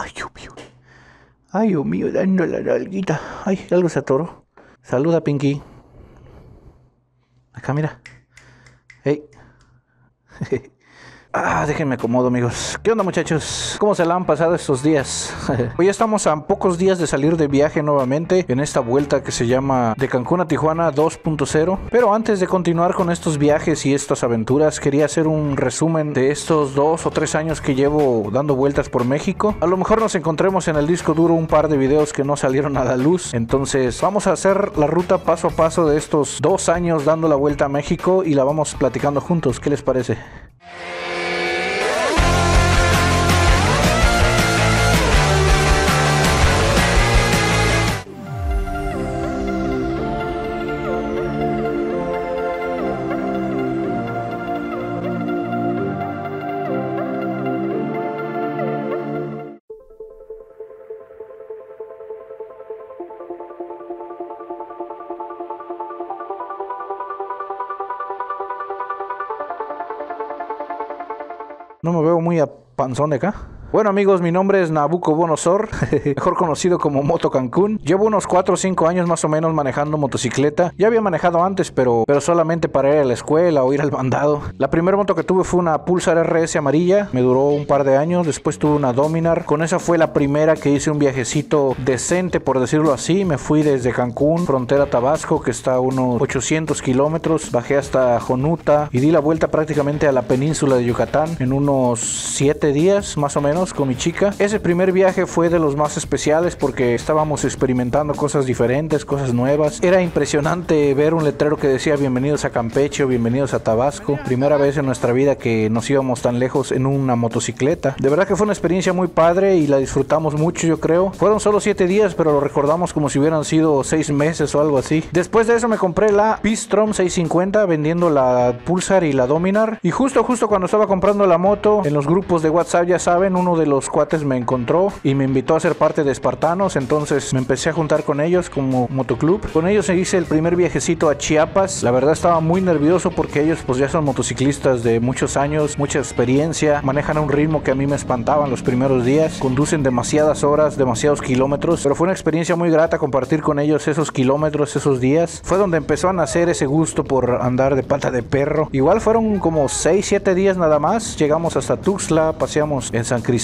Ay, Dios mío. Ay, Dios mío, dando la nalguita. Ay, algo se atoró. Saluda, Pinky. Acá, mira. Hey. Ah, déjenme acomodo, amigos. ¿Qué onda, muchachos? ¿Cómo se la han pasado estos días? Hoy estamos a pocos días de salir de viaje nuevamente en esta vuelta que se llama de Cancún a Tijuana 2.0. Pero antes de continuar con estos viajes y estas aventuras, quería hacer un resumen de estos dos o tres años que llevo dando vueltas por México. A lo mejor nos encontremos en el disco duro un par de videos que no salieron a la luz. Entonces, vamos a hacer la ruta paso a paso de estos dos años dando la vuelta a México y la vamos platicando juntos. ¿Qué les parece? No me veo muy a panzón de acá. Bueno amigos, mi nombre es Nabucco Bonosor, mejor conocido como Moto Cancún. Llevo unos 4 o 5 años más o menos manejando motocicleta. Ya había manejado antes, pero, pero solamente para ir a la escuela o ir al bandado. La primera moto que tuve fue una Pulsar RS amarilla, me duró un par de años. Después tuve una Dominar. Con esa fue la primera que hice un viajecito decente, por decirlo así. Me fui desde Cancún, frontera Tabasco, que está a unos 800 kilómetros. Bajé hasta Jonuta y di la vuelta prácticamente a la península de Yucatán en unos 7 días más o menos con mi chica. Ese primer viaje fue de los más especiales porque estábamos experimentando cosas diferentes, cosas nuevas. Era impresionante ver un letrero que decía bienvenidos a Campeche o bienvenidos a Tabasco. Primera vez en nuestra vida que nos íbamos tan lejos en una motocicleta. De verdad que fue una experiencia muy padre y la disfrutamos mucho yo creo. Fueron solo 7 días pero lo recordamos como si hubieran sido 6 meses o algo así. Después de eso me compré la Pistrom 650 vendiendo la Pulsar y la Dominar. Y justo justo cuando estaba comprando la moto en los grupos de WhatsApp ya saben uno de los cuates me encontró y me invitó a ser parte de Espartanos, entonces me empecé a juntar con ellos como motoclub. Con ellos hice el primer viajecito a Chiapas. La verdad estaba muy nervioso porque ellos pues ya son motociclistas de muchos años, mucha experiencia, manejan a un ritmo que a mí me espantaban los primeros días, conducen demasiadas horas, demasiados kilómetros, pero fue una experiencia muy grata compartir con ellos esos kilómetros, esos días. Fue donde empezó a nacer ese gusto por andar de pata de perro. Igual fueron como 6, 7 días nada más. Llegamos hasta Tuxtla, paseamos en San Cristóbal,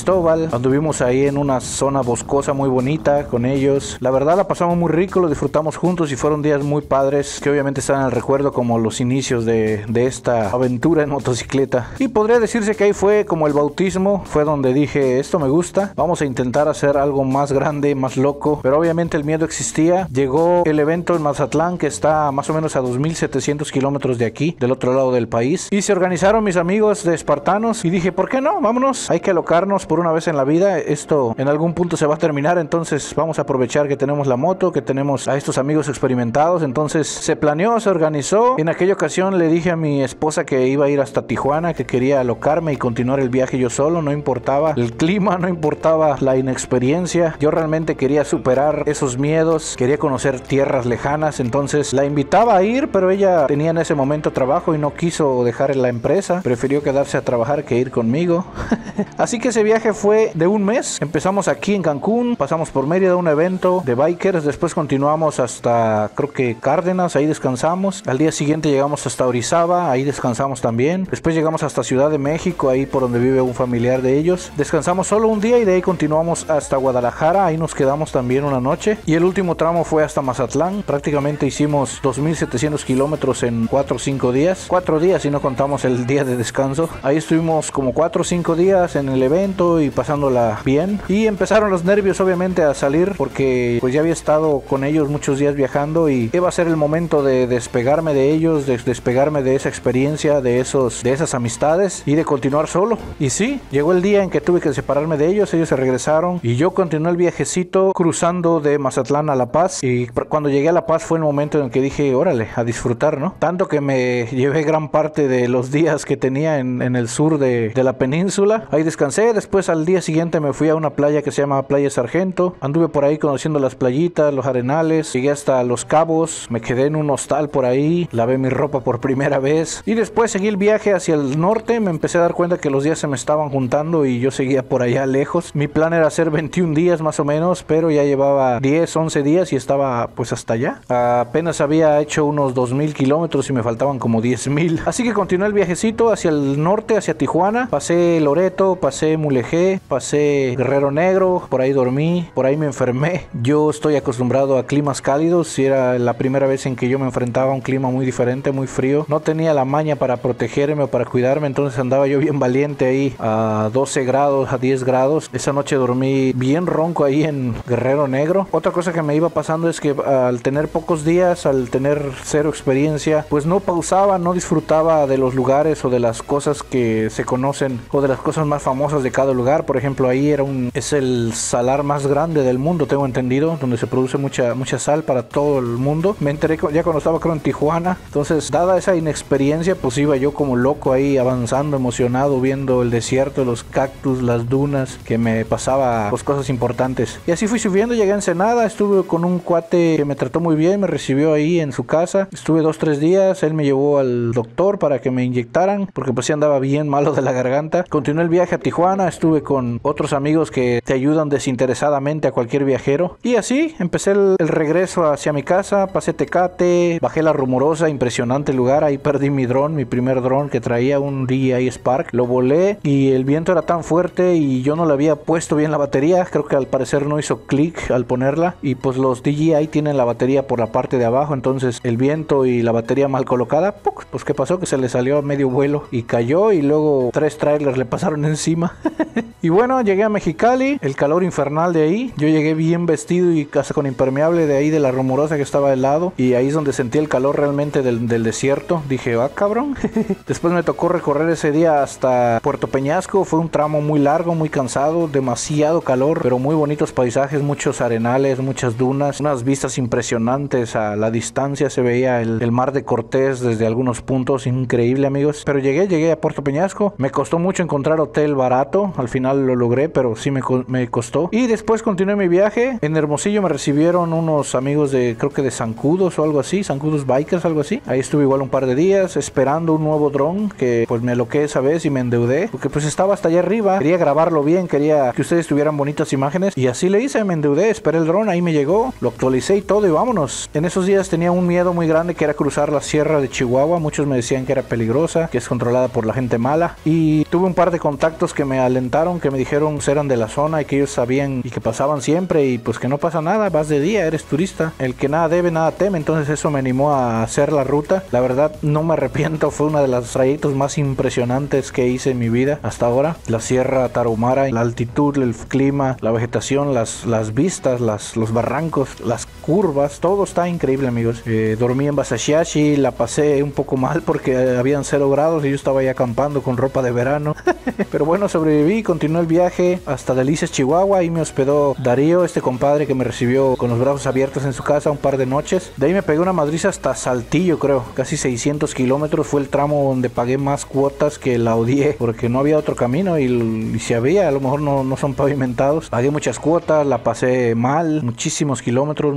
Anduvimos ahí en una zona boscosa muy bonita con ellos. La verdad la pasamos muy rico, lo disfrutamos juntos y fueron días muy padres que obviamente están el recuerdo como los inicios de, de esta aventura en motocicleta. Y podría decirse que ahí fue como el bautismo, fue donde dije esto me gusta, vamos a intentar hacer algo más grande, más loco. Pero obviamente el miedo existía. Llegó el evento en Mazatlán que está más o menos a 2700 kilómetros de aquí, del otro lado del país. Y se organizaron mis amigos de espartanos y dije, ¿por qué no? Vámonos, hay que alocarnos por una vez en la vida. Esto en algún punto se va a terminar, entonces vamos a aprovechar que tenemos la moto, que tenemos a estos amigos experimentados. Entonces se planeó, se organizó. En aquella ocasión le dije a mi esposa que iba a ir hasta Tijuana, que quería alocarme y continuar el viaje yo solo. No importaba el clima, no importaba la inexperiencia. Yo realmente quería superar esos miedos, quería conocer tierras lejanas. Entonces la invitaba a ir, pero ella tenía en ese momento trabajo y no quiso dejar la empresa. Prefirió quedarse a trabajar que ir conmigo. Así que ese viaje fue de un mes. Empezamos aquí en Cancún, pasamos por Mérida un evento de bikers, después continuamos hasta creo que Cárdenas, ahí descansamos. Al día siguiente llegamos hasta Orizaba, ahí descansamos también. Después llegamos hasta Ciudad de México, ahí por donde vive un familiar de ellos. Descansamos solo un día y de ahí continuamos hasta Guadalajara, ahí nos quedamos también una noche. Y el último tramo fue hasta Mazatlán. Prácticamente hicimos 2.700 kilómetros en 4 o 5 días. 4 días si no contamos el día de descanso. Ahí estuvimos como 4 o 5 días en el evento y pasando bien. Y empezaron los nervios obviamente a salir porque pues ya había estado con ellos muchos días viajando y iba a ser el momento de despegarme de ellos, de despegarme de esa experiencia, de esos de esas amistades y de continuar solo. Y sí, llegó el día en que tuve que separarme de ellos, ellos se regresaron y yo continué el viajecito cruzando de Mazatlán a La Paz y cuando llegué a La Paz fue el momento en que dije, órale, a disfrutar, ¿no? Tanto que me llevé gran parte de los días que tenía en, en el sur de, de la península. Ahí descansé, después después al día siguiente me fui a una playa que se llama Playa Sargento. Anduve por ahí conociendo las playitas, los arenales. Llegué hasta Los Cabos. Me quedé en un hostal por ahí. Lavé mi ropa por primera vez. Y después seguí el viaje hacia el norte. Me empecé a dar cuenta que los días se me estaban juntando y yo seguía por allá lejos. Mi plan era hacer 21 días más o menos, pero ya llevaba 10, 11 días y estaba pues hasta allá. Apenas había hecho unos 2.000 kilómetros y me faltaban como 10.000. Así que continué el viajecito hacia el norte, hacia Tijuana. Pasé Loreto, pasé Mulegé, pasé Guerrero Negro, por ahí dormí, por ahí me enfermé. Yo estoy acostumbrado a climas cálidos y era la primera vez en que yo me enfrentaba a un clima muy diferente, muy frío. No tenía la maña para protegerme o para cuidarme, entonces andaba yo bien valiente ahí a 12 grados, a 10 grados. Esa noche dormí bien ronco ahí en Guerrero Negro. Otra cosa que me iba pasando es que al tener pocos días, al tener cero experiencia, pues no pausaba, no disfrutaba de los lugares o de las cosas que se conocen o de las cosas más famosas de cada lugar. Por ejemplo, ahí era un es el salar más grande del mundo, tengo entendido, donde se produce mucha mucha sal para todo el mundo. Me enteré ya cuando estaba creo en Tijuana. Entonces, dada esa inexperiencia, pues iba yo como loco ahí avanzando, emocionado, viendo el desierto, los cactus, las dunas, que me pasaba pues cosas importantes. Y así fui subiendo, llegué a Ensenada, estuve con un cuate que me trató muy bien, me recibió ahí en su casa. Estuve dos, tres días, él me llevó al doctor para que me inyectaran, porque pues sí andaba bien malo de la garganta. Continué el viaje a Tijuana, estuve con otros amigos que te ayudan desinteresadamente a cualquier viajero. Y así empecé el, regreso hacia mi casa, pasé Tecate, bajé la rumorosa, impresionante lugar, ahí perdí mi dron, mi primer dron que traía un DJI Spark, lo volé y el viento era tan fuerte y yo no le había puesto bien la batería, creo que al parecer no hizo clic al ponerla y pues los DJI tienen la batería por la parte de abajo, entonces el viento y la batería mal colocada, pues qué pasó que se le salió a medio vuelo y cayó y luego tres trailers le pasaron encima. y bueno, llegué a Mexicali, el calor infernal de ahí, yo llegué bien vestido y casi con impermeable de ahí de la rumorosa que estaba al lado. Y ahí es donde sentí el calor realmente del, desierto, dije, ah cabrón, después me tocó recorrer ese día hasta Puerto Peñasco, fue un tramo muy largo, muy cansado, demasiado calor, pero muy bonitos paisajes, muchos arenales, muchas dunas, unas vistas impresionantes a la distancia. Se veía el, el mar de Cortés desde algunos puntos, increíble amigos, pero llegué, llegué a Puerto Peñasco, me costó mucho encontrar hotel barato, al final lo logré, pero sí me, costó, y después continué mi viaje, en Hermosillo me recibieron unos amigos de, creo que de Zancudos o algo así, Zancudos Bikers, algo así, ahí estuve igual un par de días esperando un nuevo dron que pues me loqué esa vez y me endeudé, porque pues estaba hasta allá arriba, quería grabarlo bien, quería que ustedes tuvieran bonitas imágenes. Y así le hice, me endeudé, esperé el dron, ahí me llegó, lo actualicé y todo y vámonos. En esos días tenía un miedo muy grande que era cruzar la sierra de Chihuahua, muchos me decían que era peligrosa, que es controlada por la gente mala. Y tuve un par de contactos que me alentaron, que me dijeron eran de la zona y que ellos sabían y que pasaban siempre y pues que no pasa nada, vas de día, eres turista, el que nada debe, nada teme, entonces eso me animó a hacer la ruta, la verdad no me arrepiento, fue una de las trayectos más impresionantes que hice en mi vida hasta ahora, la sierra Tarahumara, la altitud, el clima, la vegetación, las, las vistas, las, los barrancos, las curvas, todo está increíble amigos. Eh, dormí en Basashiashi, la pasé un poco mal porque habían cero grados y yo estaba ahí acampando con ropa de verano. Pero bueno, sobreviví, continué el viaje hasta Delicias, Chihuahua, y me hospedó Darío, este compadre que me recibió con los brazos abiertos en su casa un par de noches. De ahí me pegué una madriza hasta Saltillo, creo, casi 600 kilómetros. Fue el tramo donde pagué más cuotas que la odié porque no había otro camino y, si había, a lo mejor no, no son pavimentados. Pagué muchas cuotas, la pasé mal, muchísimos kilómetros,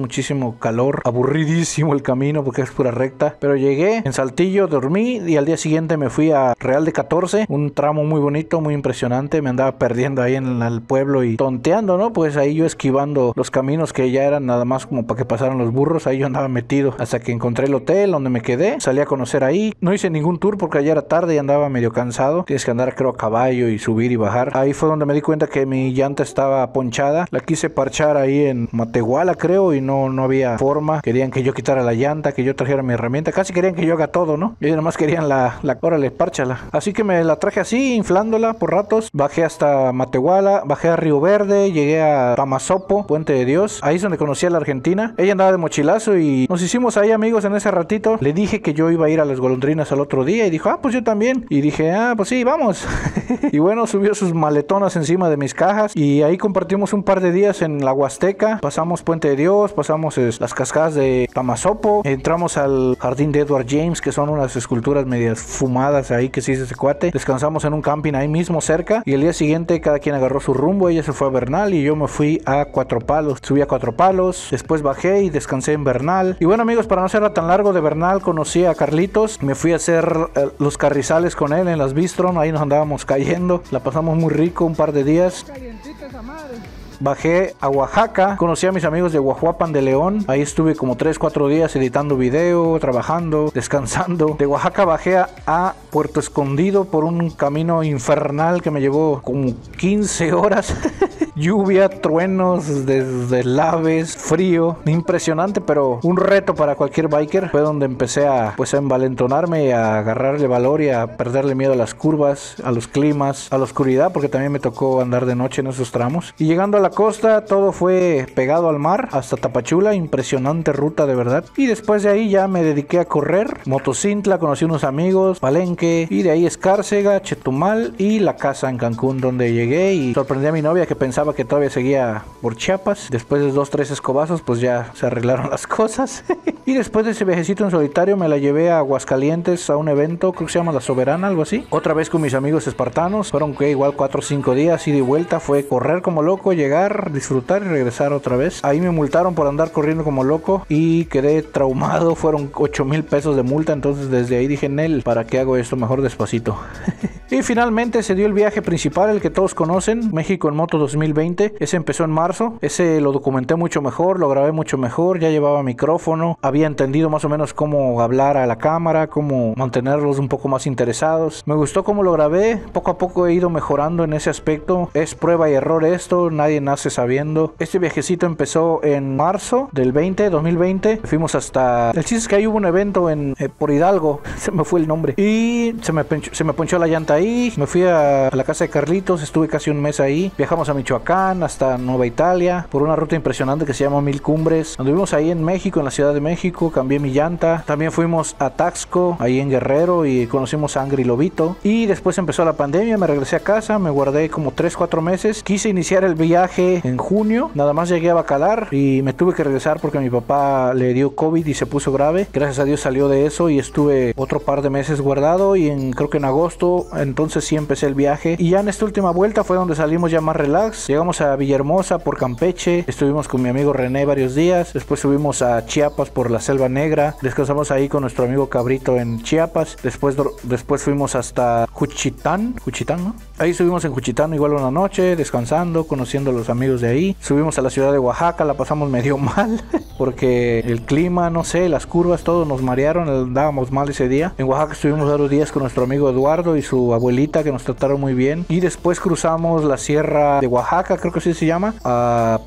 calor, aburridísimo el camino porque es pura recta. Pero llegué en Saltillo, dormí y al día siguiente me fui a Real de 14, un tramo muy bonito, muy impresionante. Me andaba perdiendo ahí en el pueblo y tonteando, ¿no? Pues ahí yo esquivando los caminos que ya eran nada más como para que pasaran los burros. Ahí yo andaba metido hasta que encontré el hotel donde me quedé. Salí a conocer ahí. No hice ningún tour porque allá era tarde y andaba medio cansado. Tienes que andar, creo, a caballo y subir y bajar. Ahí fue donde me di cuenta que mi llanta estaba ponchada. La quise parchar ahí en Matehuala, creo, y no, no había forma. Querían que yo quitara la llanta, que yo trajera mi herramienta. Casi querían que yo haga todo, ¿no? Ellos nomás querían la, la, órale, párchala. Así que me la traje así, inflándola por ratos. Bajé hasta Matehuala, bajé a Río Verde, llegué a Pamazopo, Puente de Dios. Ahí es donde conocí a la Argentina. Ella andaba de mochilazo y nos hicimos ahí amigos en ese ratito. Le dije que yo iba a ir a las golondrinas al otro día y dijo, ah, pues yo también. Y dije, ah, pues sí, vamos. y bueno, subió sus maletonas encima de mis cajas y ahí compartimos un par de días en la Huasteca. Pasamos Puente de Dios, pasamos pasamos las cascadas de Tamasopo, entramos al jardín de Edward James, que son unas esculturas medias fumadas ahí que se cuate. Descansamos en un camping ahí mismo cerca y el día siguiente cada quien agarró su rumbo. Ella se fue a Bernal y yo me fui a Cuatro Palos. Subí a Cuatro Palos, después bajé y descansé en Bernal. Y bueno amigos, para no ser tan largo de Bernal, conocí a Carlitos. Me fui a hacer eh, los carrizales con él en las Bistron. Ahí nos andábamos cayendo. La pasamos muy rico un par de días. Bajé a Oaxaca, conocí a mis amigos de Oaxapan de León. Ahí estuve como 3, 4 días editando video, trabajando, descansando. De Oaxaca bajé a, Puerto Escondido por un camino infernal que me llevó como 15 horas. lluvia, truenos, deslaves, frío, impresionante, pero un reto para cualquier biker. Fue donde empecé a pues a envalentonarme, a agarrarle valor y a perderle miedo a las curvas, a los climas, a la oscuridad, porque también me tocó andar de noche en esos tramos. Y llegando costa, todo fue pegado al mar hasta Tapachula, impresionante ruta de verdad. Y después de ahí ya me dediqué a correr, Motocintla, conocí unos amigos, Palenque, y de ahí Escárcega, Chetumal y la casa en Cancún, donde llegué y sorprendí a mi novia que pensaba que todavía seguía por Chiapas. Después de dos, tres escobazos, pues ya se arreglaron las cosas. y después de ese viajecito en solitario, me la llevé a Aguascalientes a un evento, creo que se llama La Soberana, algo así. Otra vez con mis amigos espartanos. Fueron que igual cuatro o cinco días, y de vuelta. Fue correr como loco, llegar, disfrutar y regresar otra vez. Ahí me multaron por andar corriendo como loco y quedé traumado. Fueron 8 mil pesos de multa. Entonces desde ahí dije, Nel, ¿para qué hago esto? Mejor despacito. y finalmente se dio el viaje principal, el que todos conocen, México en Moto 2020 ese empezó en marzo. Ese lo documenté mucho mejor, lo grabé mucho mejor. Ya llevaba micrófono. Había entendido más o menos cómo hablar a la cámara, cómo mantenerlos un poco más interesados. Me gustó cómo lo grabé. Poco a poco he ido mejorando en ese aspecto. Es prueba y error esto. Nadie nace sabiendo. Este viajecito empezó en marzo del 20, 2020. Fuimos hasta... El chiste es que ahí hubo un evento en, eh, por Hidalgo. Se me fue el nombre. Y se me, se me ponchó la llanta ahí. Me fui a la casa de Carlitos. Estuve casi un mes ahí. Viajamos a Michoacán hasta Nueva Italia por una ruta impresionante que se llama Mil Cumbres. Anduvimos ahí en México, en la Ciudad de México, cambié mi llanta. También fuimos a Taxco, ahí en Guerrero y conocimos a Angry Lobito. Y después empezó la pandemia, me regresé a casa, me guardé como 3-4 meses. Quise iniciar el viaje en junio, nada más llegué a Bacalar y me tuve que regresar porque mi papá le dio COVID y se puso grave. Gracias a Dios salió de eso y estuve otro par de meses guardado y en, creo que en agosto entonces sí empecé el viaje. Y ya en esta última vuelta fue donde salimos ya más relax. Llegamos a Villahermosa por Campeche, estuvimos con mi amigo René varios días, después subimos a Chiapas por la Selva Negra, descansamos ahí con nuestro amigo Cabrito en Chiapas, después, después fuimos hasta Juchitán, Juchitán. Ahí subimos en Juchitán igual una noche, descansando, conociendo a amigos de ahí. Subimos a la ciudad de Oaxaca, la pasamos medio mal, porque el clima, no sé, las curvas, todo nos marearon, andábamos mal ese día. En Oaxaca estuvimos varios días con nuestro amigo Eduardo y su abuelita que nos trataron muy bien. Y después cruzamos la sierra de Oaxaca, creo que así se llama,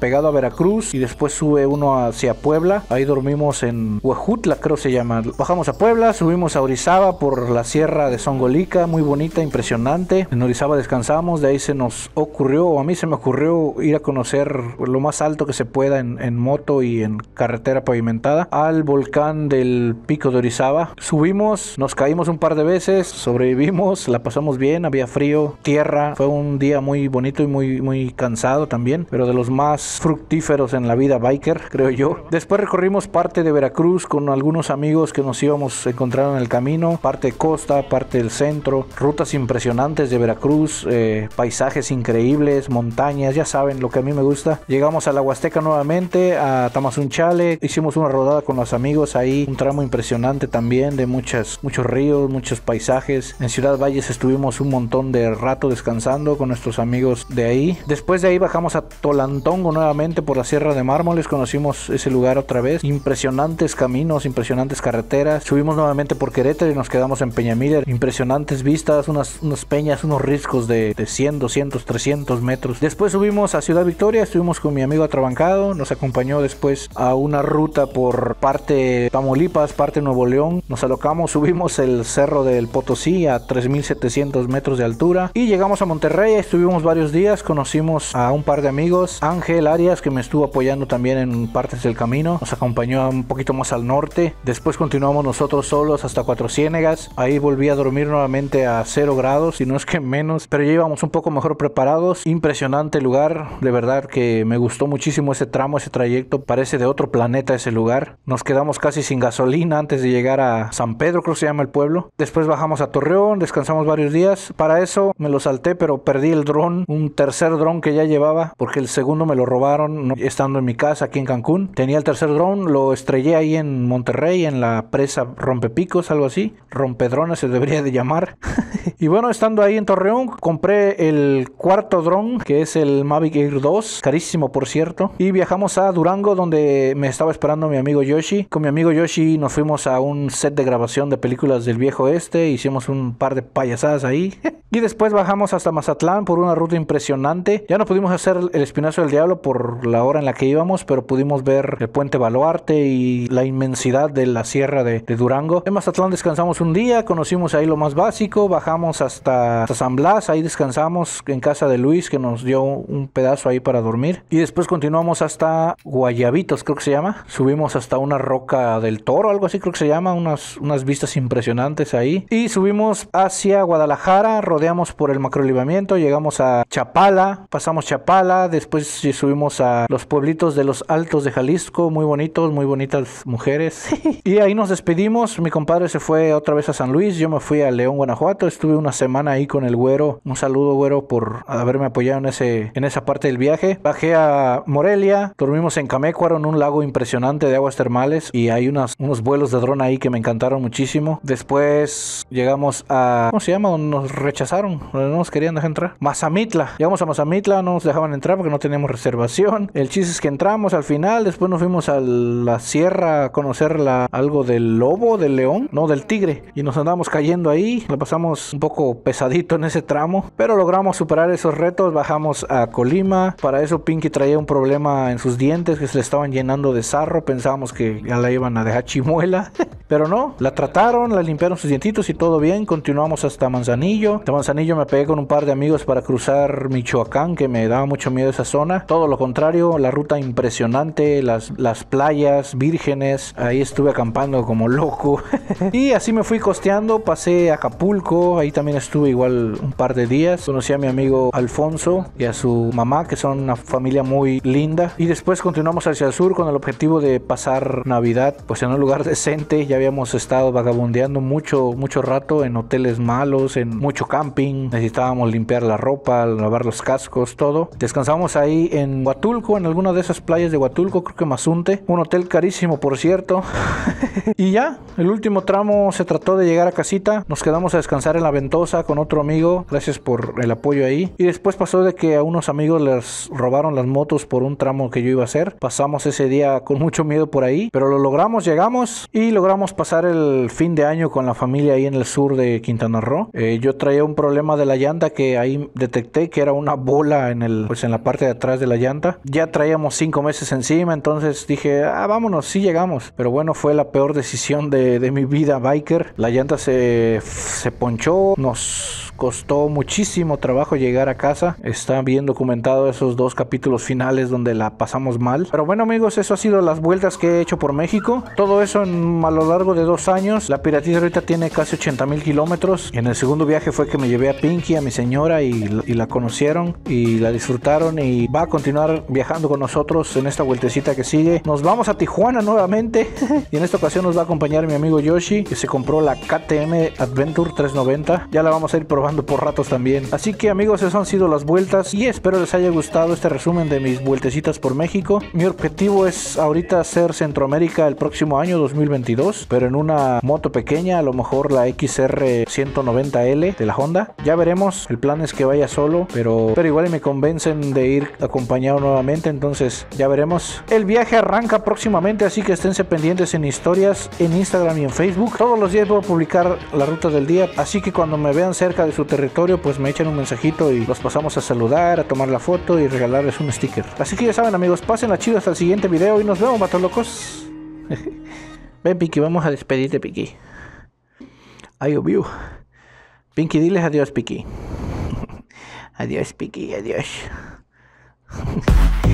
pegado a Veracruz y después sube uno hacia Puebla. Ahí dormimos en Huejutla, creo se llama. Bajamos a Puebla, subimos a Orizaba por la sierra de Songolica, muy bonita, impresionante. En Orizaba descansamos, de ahí se nos ocurrió, o a mí se me ocurrió ir a conocer lo más alto que se pueda en, en moto y en carretera pavimentada al volcán del Pico de Orizaba. Subimos, nos caímos un par de veces, sobrevivimos, la pasamos bien, había frío, tierra, fue un día muy bonito y muy, muy cansado también, pero de los más fructíferos en la vida biker, creo yo. Después recorrimos parte de Veracruz con algunos amigos que nos íbamos a encontrar en el camino, parte costa, parte del centro, rutas impresionantes de Veracruz, eh, paisajes increíbles, montañas, ya saben lo que a mí me gusta. Llegamos a la Huasteca nuevamente, a Tamazunchale, hicimos una rodada con los amigos ahí, un tramo impresionante también de muchas, muchos ríos, muchos paisajes. En Ciudad Valles estuvimos un montón de rato descansando con nuestros amigos de ahí. Después de ahí bajamos a Tolantongo nuevamente por la Sierra de Mármoles, conocimos ese lugar otra vez. Impresionantes caminos, impresionantes carreteras. Subimos nuevamente por Querétaro y nos quedamos en Peñamiller. Impresionantes vistas, unas, unas peñas, unos riscos de, de 100, 200, 300 metros. Después subimos a Ciudad Victoria, estuvimos con mi amigo Atrabancado, nos acompañó después a una ruta por parte Tamaulipas, parte Nuevo León. Nos alocamos, subimos el cerro del Potosí a 3700 metros de altura y llegamos a Monterrey, estuvimos varios días, conocimos a un par de amigos. Ángel Arias, que me estuvo apoyando también en partes del camino, nos acompañó un poquito más al norte. Después continuamos nosotros solos hasta Cuatro Ciénegas. Ahí volví a dormir nuevamente a 0 grados, si no es que menos. Pero ya íbamos un poco mejor preparados. Impresionante lugar. De verdad que me gustó muchísimo ese tramo, ese trayecto. Parece de otro planeta ese lugar. Nos quedamos casi sin gasolina antes de llegar a San Pedro, creo que se llama el pueblo. Después bajamos a Torreón, descansamos varios días. Para eso me lo salté, pero perdí el dron, un tercer dron que ya llevaba, porque el segundo me lo robaron estando en mi casa aquí en Cancún. Tenía el tercer dron, lo estrellé ahí en Monterrey, en la presa Rompepicos, algo así. Rompedrones se debería de llamar. y bueno, estando ahí en Torreón, compré el cuarto dron, que es el Mavic 2, carísimo por cierto. Y viajamos a Durango, donde me estaba esperando mi amigo Yoshi. Con mi amigo Yoshi nos fuimos a un set de grabación de películas del viejo este, hicimos un par de payasadas ahí. y después bajamos hasta Mazatlán por una ruta impresionante. Ya no pudimos hacer el espinazo del diablo por la hora en la que íbamos, pero pudimos ver el puente Baluarte y la inmensidad de la sierra de, Durango. En Mazatlán descansamos un día, conocimos ahí lo más básico, bajamos hasta, San Blas, ahí descansamos en casa de Luis que nos dio un pedazo ahí para dormir. Y después continuamos hasta Guayabitos, creo que se llama. Subimos hasta una roca del toro, algo así creo que se llama, unas, unas vistas impresionantes ahí. Y subimos hacia Guadalajara, rodeamos por el macrolivamiento, llegamos a Chapala, pasamos Chapala, después subimos a los pueblitos de los Altos de Jalisco, muy bonitos, muy bonitas mujeres. y ahí nos despedimos, mi compadre se fue otra vez a San Luis, yo me fui a León, Guanajuato, estuve una semana ahí con el güero, un saludo güero por haberme apoyado en, ese, en esa parte del viaje. Bajé a Morelia, dormimos en Camécuaro, en un lago impresionante de aguas termales y hay unas, unos vuelos de dron ahí que me encantaron muchísimo. Después llegamos a, ¿cómo se llama? Nos no nos querían dejar entrar. Mazamitla. Llegamos a Mazamitla, no nos dejaban entrar porque no teníamos reservación. El chiste es que entramos al final, después nos fuimos a la sierra a conocer algo del lobo, del león, no, del tigre. Y nos andamos cayendo ahí, la pasamos un poco pesadito en ese tramo, pero logramos superar esos retos, bajamos a Colima. Para eso Pinky traía un problema en sus dientes que se le estaban llenando de sarro, pensábamos que ya la iban a dejar chimuela, pero no, la trataron, la limpiaron sus dientitos y todo bien. Continuamos hasta Manzanillo. Manzanillo me pegué con un par de amigos para cruzar Michoacán, que me daba mucho miedo esa zona. Todo lo contrario, la ruta impresionante, las, las playas vírgenes. Ahí estuve acampando como loco. y así me fui costeando, pasé a Acapulco, ahí también estuve igual un par de días. Conocí a mi amigo Alfonso y a su mamá, que son una familia muy linda. Y después continuamos hacia el sur con el objetivo de pasar Navidad pues en un lugar decente. Ya habíamos estado vagabundeando mucho, mucho rato en hoteles malos, en mucho Necesitábamos limpiar la ropa, lavar los cascos, todo. Descansamos ahí en Huatulco, en alguna de esas playas de Huatulco, creo que Mazunte. Un hotel carísimo, por cierto. y ya, el último tramo se trató de llegar a casita. Nos quedamos a descansar en la ventosa con otro amigo. Gracias por el apoyo ahí. Y después pasó de que a unos amigos les robaron las motos por un tramo que yo iba a hacer. Pasamos ese día con mucho miedo por ahí, pero lo logramos, llegamos y logramos pasar el fin de año con la familia ahí en el sur de Quintana Roo. Eh, yo traía un problema de la llanta que ahí detecté que era una bola en el, pues en la parte de atrás de la llanta. Ya traíamos cinco meses encima, entonces dije, ah, vámonos, sí llegamos. Pero bueno, fue la peor decisión de, de mi vida biker. La llanta se, se ponchó, nos costó muchísimo trabajo llegar a casa. Está bien documentado esos dos capítulos finales donde la pasamos mal. Pero bueno amigos, eso ha sido las vueltas que he hecho por México. Todo eso en, a lo largo de dos años. La piratita ahorita tiene casi 80 mil kilómetros. En el segundo viaje fue que me llevé a Pinky, a mi señora, y, y la conocieron y la disfrutaron y va a continuar viajando con nosotros en esta vueltecita que sigue. Nos vamos a Tijuana nuevamente y en esta ocasión nos va a acompañar mi amigo Yoshi que se compró la KTM Adventure 390. Ya la vamos a ir probando por ratos también. Así que amigos, esas han sido las vueltas y espero les haya gustado este resumen de mis vueltecitas por México. Mi objetivo es ahorita hacer Centroamérica el próximo año 2022, pero en una moto pequeña, a lo mejor la XR 190L de la Honda. Ya veremos, el plan es que vaya solo, pero, pero igual me convencen de ir acompañado nuevamente, entonces ya veremos. El viaje arranca próximamente, así que esténse pendientes en historias en Instagram y en Facebook. Todos los días voy a publicar la ruta del día, así que cuando me vean cerca de su territorio, pues me echan un mensajito y los pasamos a saludar, a tomar la foto y regalarles un sticker. Así que ya saben amigos, pasen chido hasta el siguiente video y nos vemos, matos locos. Ven Pinky, vamos a despedirte Pinky. Ay, obvio. Pinky, diles adiós Pinky. adiós Pinky, adiós.